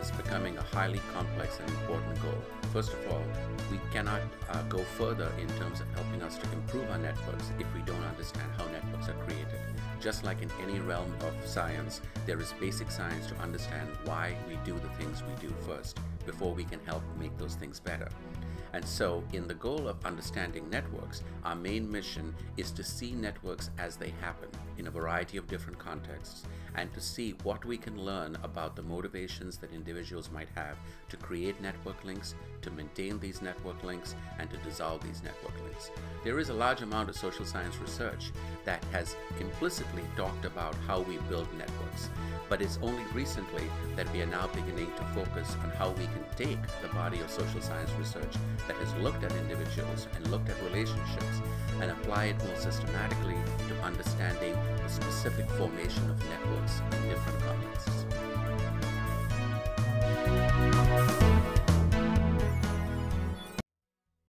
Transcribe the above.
is becoming a highly complex and important goal. First of all, we cannot uh, go further in terms of helping us to improve our networks if we don't understand how networks are created. Just like in any realm of science, there is basic science to understand why we do the things we do first before we can help make those things better. And so, in the goal of understanding networks, our main mission is to see networks as they happen in a variety of different contexts and to see what we can learn about the motivations that individuals might have to create network links, to maintain these network links, and to dissolve these network links. There is a large amount of social science research that has implicitly talked about how we build networks, but it's only recently that we are now beginning to focus on how we can take the body of social science research that has looked at individuals and looked at relationships and applied it more systematically to understanding the specific formation of networks in different contexts.